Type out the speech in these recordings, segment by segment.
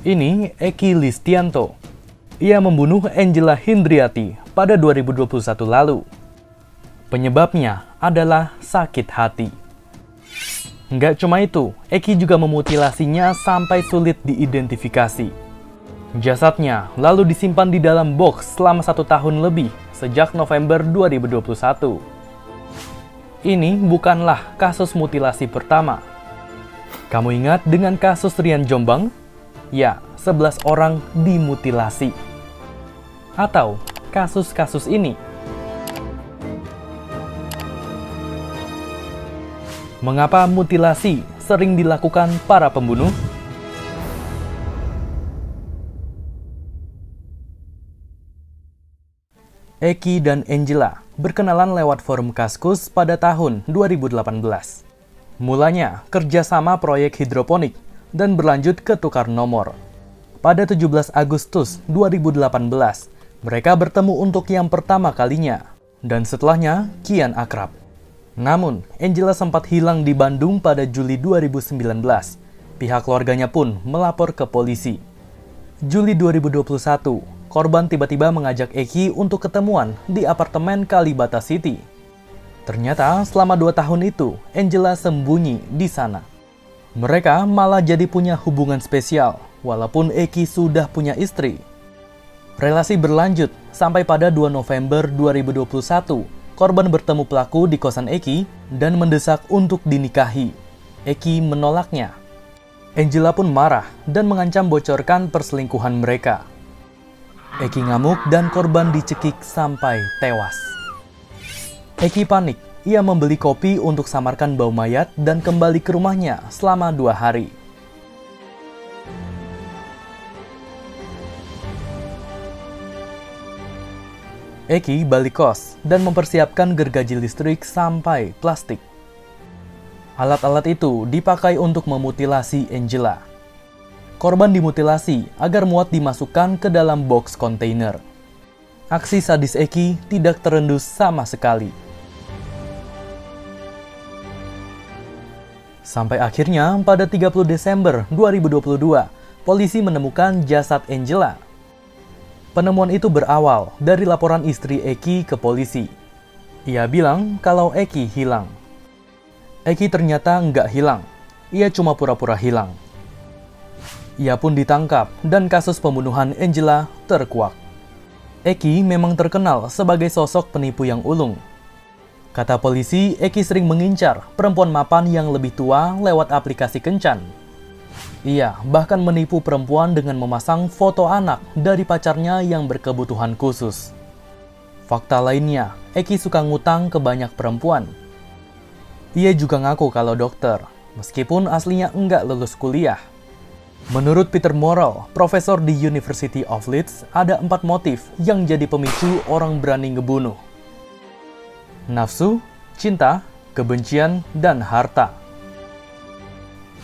Ini Eki Listianto. Ia membunuh Angela Hindriati pada 2021 lalu. Penyebabnya adalah sakit hati. Nggak cuma itu, Eki juga memutilasinya sampai sulit diidentifikasi. Jasadnya lalu disimpan di dalam box selama satu tahun lebih sejak November 2021. Ini bukanlah kasus mutilasi pertama. Kamu ingat dengan kasus Rian Jombang? Ya, 11 orang dimutilasi. Atau kasus-kasus ini. Mengapa mutilasi sering dilakukan para pembunuh? Eki dan Angela berkenalan lewat forum Kaskus pada tahun 2018. Mulanya kerjasama proyek hidroponik dan berlanjut ke tukar nomor. Pada 17 Agustus 2018, mereka bertemu untuk yang pertama kalinya, dan setelahnya kian akrab. Namun, Angela sempat hilang di Bandung pada Juli 2019. Pihak keluarganya pun melapor ke polisi. Juli 2021, korban tiba-tiba mengajak Eki untuk ketemuan di apartemen Kalibata City. Ternyata selama dua tahun itu, Angela sembunyi di sana. Mereka malah jadi punya hubungan spesial, walaupun Eki sudah punya istri. Relasi berlanjut sampai pada 2 November 2021, korban bertemu pelaku di kosan Eki dan mendesak untuk dinikahi. Eki menolaknya. Angela pun marah dan mengancam bocorkan perselingkuhan mereka. Eki ngamuk dan korban dicekik sampai tewas. Eki panik ia membeli kopi untuk samarkan bau mayat dan kembali ke rumahnya selama dua hari. Eki balik kos dan mempersiapkan gergaji listrik sampai plastik. Alat-alat itu dipakai untuk memutilasi Angela. Korban dimutilasi agar muat dimasukkan ke dalam box kontainer. Aksi sadis Eki tidak terendus sama sekali. Sampai akhirnya pada 30 Desember 2022, polisi menemukan jasad Angela. Penemuan itu berawal dari laporan istri Eki ke polisi. Ia bilang kalau Eki hilang. Eki ternyata nggak hilang, ia cuma pura-pura hilang. Ia pun ditangkap dan kasus pembunuhan Angela terkuak. Eki memang terkenal sebagai sosok penipu yang ulung Kata polisi, Eki sering mengincar perempuan mapan yang lebih tua lewat aplikasi kencan. Ia bahkan menipu perempuan dengan memasang foto anak dari pacarnya yang berkebutuhan khusus. Fakta lainnya, Eki suka ngutang ke banyak perempuan. Ia juga ngaku kalau dokter, meskipun aslinya enggak lulus kuliah. Menurut Peter Morrell, profesor di University of Leeds, ada empat motif yang jadi pemicu orang berani ngebunuh nafsu, cinta, kebencian, dan harta.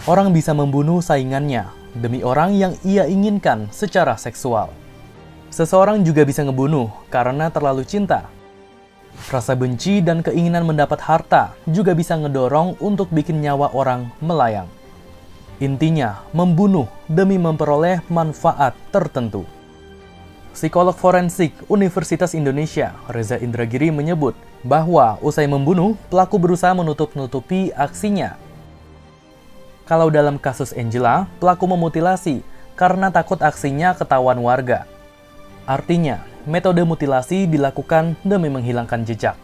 Orang bisa membunuh saingannya demi orang yang ia inginkan secara seksual. Seseorang juga bisa ngebunuh karena terlalu cinta. Rasa benci dan keinginan mendapat harta juga bisa ngedorong untuk bikin nyawa orang melayang. Intinya, membunuh demi memperoleh manfaat tertentu. Psikolog forensik Universitas Indonesia, Reza Indragiri menyebut, bahwa usai membunuh, pelaku berusaha menutup-nutupi aksinya. Kalau dalam kasus Angela, pelaku memutilasi karena takut aksinya ketahuan warga. Artinya, metode mutilasi dilakukan demi menghilangkan jejak.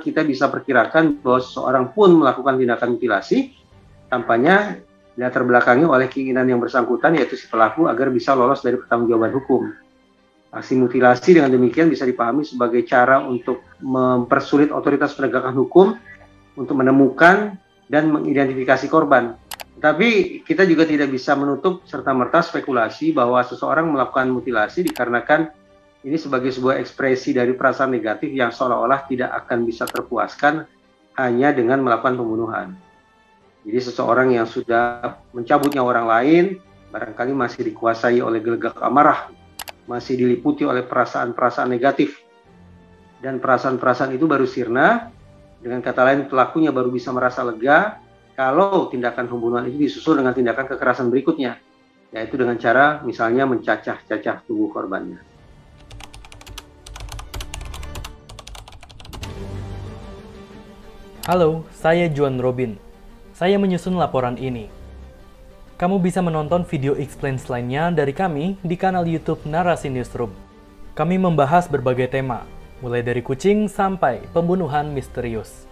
Kita bisa perkirakan bahwa seseorang pun melakukan tindakan mutilasi, tampaknya latar belakangnya oleh keinginan yang bersangkutan yaitu si pelaku agar bisa lolos dari pertanggungjawaban hukum. Aksi mutilasi dengan demikian bisa dipahami sebagai cara untuk mempersulit otoritas penegakan hukum untuk menemukan dan mengidentifikasi korban. Tapi kita juga tidak bisa menutup serta-merta spekulasi bahwa seseorang melakukan mutilasi dikarenakan ini sebagai sebuah ekspresi dari perasaan negatif yang seolah-olah tidak akan bisa terpuaskan hanya dengan melakukan pembunuhan. Jadi seseorang yang sudah mencabut nyawa orang lain barangkali masih dikuasai oleh gelegak amarah masih diliputi oleh perasaan-perasaan negatif. Dan perasaan-perasaan itu baru sirna, dengan kata lain pelakunya baru bisa merasa lega kalau tindakan pembunuhan itu disusul dengan tindakan kekerasan berikutnya. yaitu dengan cara misalnya mencacah-cacah tubuh korbannya. Halo, saya Juan Robin. Saya menyusun laporan ini. Kamu bisa menonton video explain lainnya dari kami di kanal YouTube Narasi Newsroom. Kami membahas berbagai tema, mulai dari kucing sampai pembunuhan misterius.